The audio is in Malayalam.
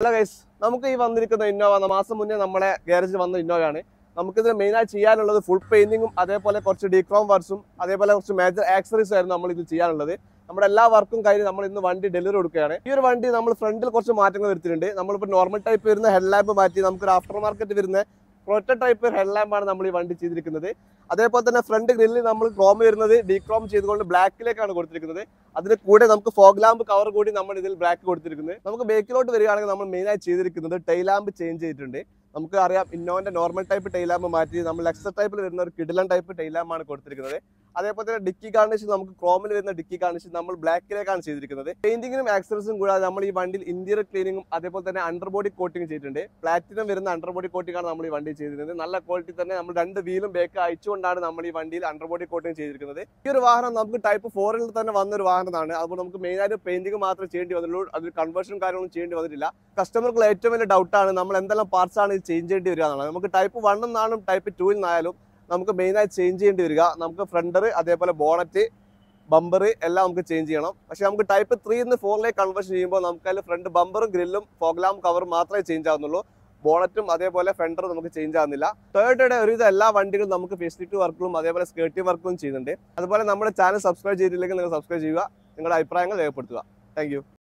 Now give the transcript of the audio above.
ഹലോ ഗൈസ് നമുക്ക് ഈ വന്നിരിക്കുന്ന ഇന്നോവ മാസം മുന്നേ നമ്മളെ ഗ്യാരേജിൽ വന്ന ഇന്നോവയാണ് നമുക്കിത് മെയിനായി ചെയ്യാനുള്ളത് ഫുൾ പെയിന്റിങ്ങും അതേപോലെ കുറച്ച് ഡീക്രോം വർക്ക്സും അതേപോലെ കുറച്ച് മേജർ ആക്സറീസ് ആയിരുന്നു നമ്മൾ ഇത് ചെയ്യാനുള്ളത്. നമ്മുടെ എല്ലാ വർക്കും കഴിഞ്ഞ് നമ്മൾ ഇന്ന് വണ്ടി ഡെലിവറി കൊടുക്കുകയാണ്. ഈ ഒരു വണ്ടി നമ്മൾ ഫ്രണ്ടിൽ കുറച്ച് മാറ്റങ്ങൾ വരുത്തിയിട്ടുണ്ട്. നമ്മളിപ്പോൾ നോർമൽ ടൈപ്പ് വരുന്ന ഹെഡ് ലാമ്പ് മാറ്റി നമുക്കൊരു ആഫ്റ്റർ മാർക്കറ്റ് വരുന്ന പ്രൊട്ട ടൈപ്പ് ഹെഡ് ലാമ്പാണ് നമ്മൾ ഈ വണ്ടി ചെയ്തിരിക്കുന്നത്. അതേപോലെ തന്നെ ഫ്രണ്ട് ഗ്രില്ലിൽ നമ്മൾ ക്രോം വരുന്നത് ഡീക്രോം ചെയ്തുകൊണ്ട് ബ്ലാക്കിലേക്കാണ് കൊടുത്തിരിക്കുന്നത്. അതിന് കൂടെ നമുക്ക് ഫോഗ് ലാമ്പ് കവർ കൂടി നമ്മൾ ഇതിൽ ബ്ലാക്ക് കൊടുത്തിരിക്കുന്നത് നമുക്ക് ബേക്കിലോട്ട് വരികയാണെങ്കിൽ നമ്മൾ മെയിനായി ചെയ്തിരിക്കുന്നത് ടൈ ലാമ്പ് ചേഞ്ച് ചെയ്തിട്ടുണ്ട്. നമുക്ക് അറിയാം ഇന്നോന്റെ നോർമൽ ടൈപ്പ് ടൈ ലാമ്പ് മാറ്റി നമ്മൾ എക്സർ ടൈപ്പിൽ വരുന്ന ഒരു കിഡിലൻ ടൈപ്പ് ടൈൽ ലാമ്പാണ് കൊടുത്തിരിക്കുന്നത്. അതേപോലെ തന്നെ ഡിക്കി ഗാർണിഷ് നമുക്ക് ക്രോമിൽ വരുന്ന ഡിക്കി ഗാർണിഷ് നമ്മൾ ബ്ലാക്കിലേക്കാണ് ചെയ്തിരിക്കുന്നത്. പെയിന്റിങ്ങിനും ആക്സറീസും കൂടാതെ നമ്മൾ ഈ വണ്ടിയിൽ ഇന്റീരിയർ ക്ലീനിങ്ങും അതേപോലെ തന്നെ അണ്ടർ ബോഡി കോട്ടിംഗ് ചെയ്തിട്ടുണ്ട്. പ്ലാറ്റിനം വരുന്ന അണ്ടർ ബോഡി കോട്ടിംഗ് ആണ് നമ്മൾ ഈ വണ്ടി ചെയ്തിരുന്നത്. നല്ല ക്വാളിറ്റി തന്നെ നമ്മൾ രണ്ട് വീലും ബേക്ക് അയച്ചുകൊണ്ടാണ് നമ്മൾ ഈ വണ്ടിയിൽ അണ്ടർ ബോഡി കോട്ടിംഗ് ചെയ്തിരിക്കുന്നത്. ഈ ഒരു വാഹനം നമുക്ക് ടൈപ്പ് ഫോറിൽ തന്നെ വന്ന ഒരു വാഹനമാണ്. അതുകൊണ്ട് നമുക്ക് മെയിൻ ആയിട്ട് പെയിന്റിംഗ് മാത്രം ചെയ്യേണ്ടി വന്നുള്ളൂ. അതിൽ കൺവേർഷനും കാര്യങ്ങളും ചെയ്യേണ്ടി വന്നിട്ടില്ല. കസ്റ്റമർക്കുള്ള ഏറ്റവും വലിയ ഡൗട്ടാണ് നമ്മൾ എന്തെല്ലാം പാർട്സ് ആണ് ഇത് ചേഞ്ച് ചെയ്യേണ്ടി വരിക എന്നുള്ളത്. നമുക്ക് ടൈപ്പ് വൺ എന്നാണ് ടൈപ്പ് ടു എന്നായാലും നമുക്ക് മെയിനായി ചേഞ്ച് ചെയ്യേണ്ടി വരിക. നമുക്ക് ഫ്രണ്ടർ അതേപോലെ ബോണറ്റ് ബമ്പർ എല്ലാം നമുക്ക് ചേഞ്ച് ചെയ്യണം. പക്ഷെ നമുക്ക് ടൈപ്പ് ത്രീ നിന്ന് ഫോറിലേക്ക് കൺവേർഷൻ ചെയ്യുമ്പോൾ നമുക്ക് അതിൽ ഫ്രണ്ട് ബമ്പറും ഗ്രില്ലും ഫോഗ്ലാം കവറും മാത്രമേ ചേഞ്ച് ആവുന്നുള്ളൂ. ബോണറ്റും അതേപോലെ ഫെൻഡറും നമുക്ക് ചേഞ്ച് ആവുന്നില്ല. ടൊയോട്ടയുടെ ഒരുവിധ എല്ലാ വണ്ടികളും നമുക്ക് ഫെസിലിറ്റി വർക്കും അതേപോലെ സ്കേർട്ടി വർക്കും ചെയ്യുന്നുണ്ട്. അതുപോലെ നമ്മുടെ ചാനൽ സബ്സ്ക്രൈബ് ചെയ്തില്ലെങ്കിൽ നിങ്ങൾ സബ്സ്ക്രൈബ് ചെയ്യുക. നിങ്ങളുടെ അഭിപ്രായങ്ങൾ രേഖപ്പെടുത്തുക. താങ്ക്